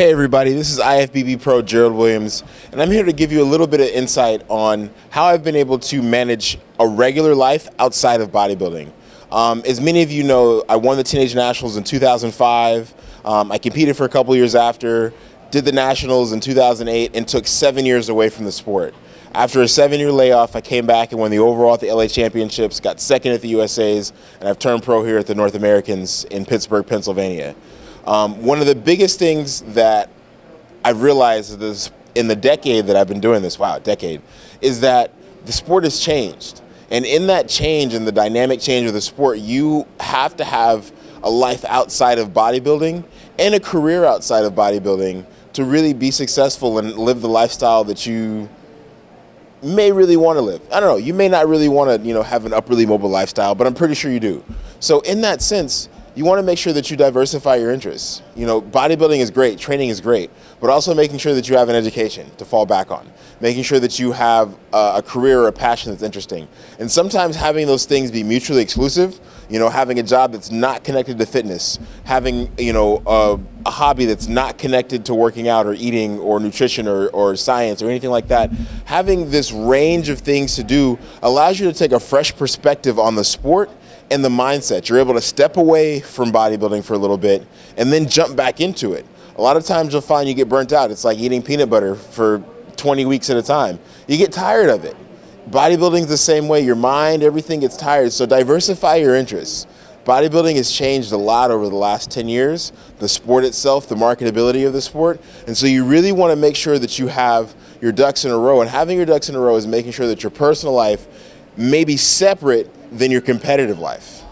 Hey everybody, this is IFBB Pro Gerald Williams, and I'm here to give you a little bit of insight on how I've been able to manage a regular life outside of bodybuilding. Um, as many of you know, I won the Teenage Nationals in 2005. Um, I competed for a couple years after, did the Nationals in 2008, and took seven years away from the sport. After a seven-year layoff, I came back and won the overall at the LA Championships, got second at the USA's, and I've turned pro here at the North Americans in Pittsburgh, Pennsylvania. Um, one of the biggest things that I've realized is in the decade that I've been doing this, wow, decade, is that the sport has changed. And in that change in the dynamic change of the sport, you have to have a life outside of bodybuilding and a career outside of bodybuilding to really be successful and live the lifestyle that you may really want to live. I don't know, you may not really want to, you know, have an upperly mobile lifestyle, but I'm pretty sure you do. So in that sense, you want to make sure that you diversify your interests. You know, bodybuilding is great, training is great, but also making sure that you have an education to fall back on, making sure that you have a, career or a passion that's interesting. And sometimes having those things be mutually exclusive, you know, having a job that's not connected to fitness, having, you know, a, a hobby that's not connected to working out or eating or nutrition or, or science or anything like that, having this range of things to do allows you to take a fresh perspective on the sport and the mindset. You're able to step away from bodybuilding for a little bit and then jump back into it. A lot of times you'll find you get burnt out. It's like eating peanut butter for 20 weeks at a time. You get tired of it. Bodybuilding's the same way. Your mind, everything gets tired. So diversify your interests. Bodybuilding has changed a lot over the last 10 years, the sport itself, the marketability of the sport. And so you really want to make sure that you have your ducks in a row. And having your ducks in a row is making sure that your personal life may be separate than your competitive life.